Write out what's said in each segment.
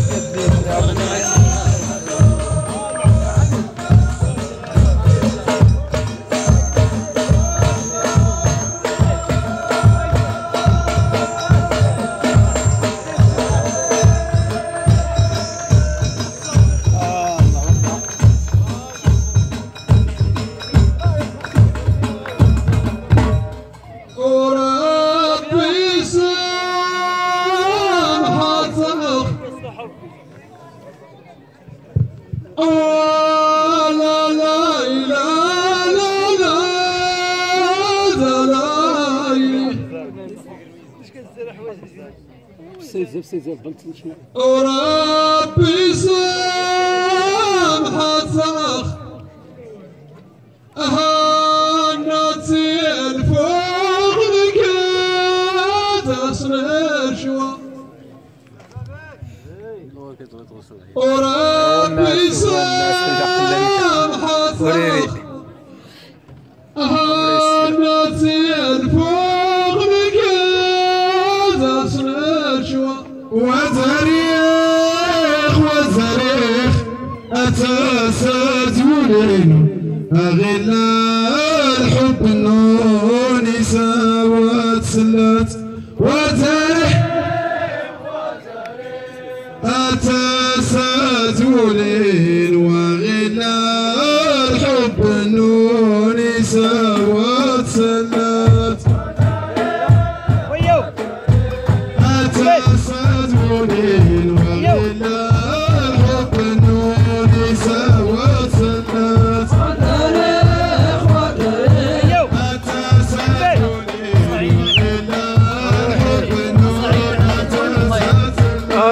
very good, dude. بزاف بزاف بنت وربي سامحة وربي سامحك هانتي الفوق بكذا شوا وزريخ وزريخ أتاسات ولين أغلى الحب النوني ساوات سلات. أتساتولين وغلاب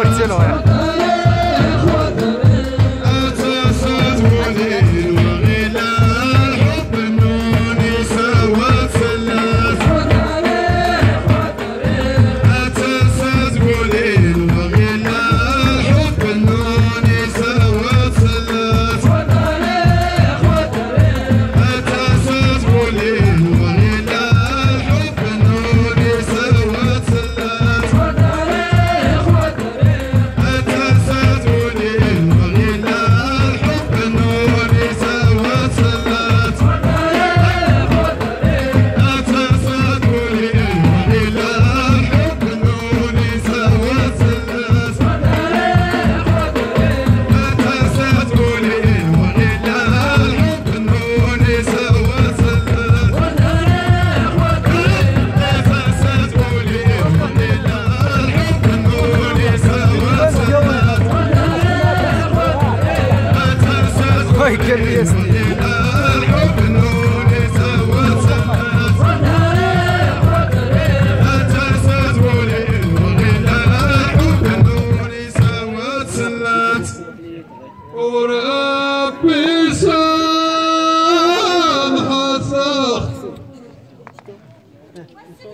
Excellent.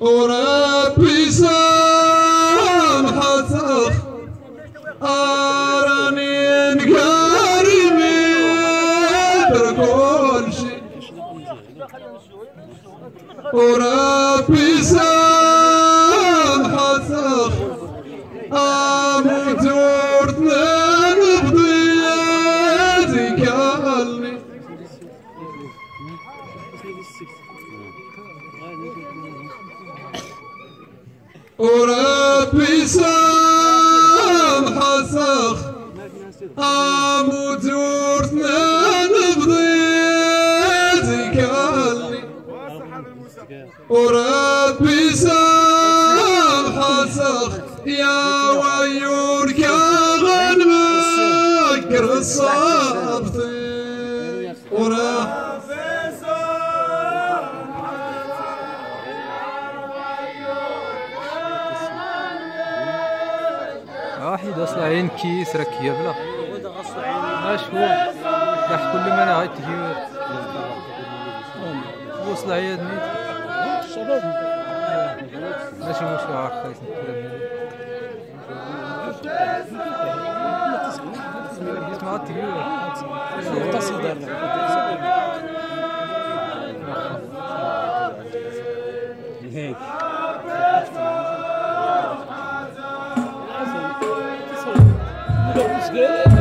وربي سلام let's do them. واحد أصلا عين كيس ركيه بلا اش هو راح كل ما أنا غير تجي وصل عياد نيت ماشي مشكل عارف كويس اسمع تجي good.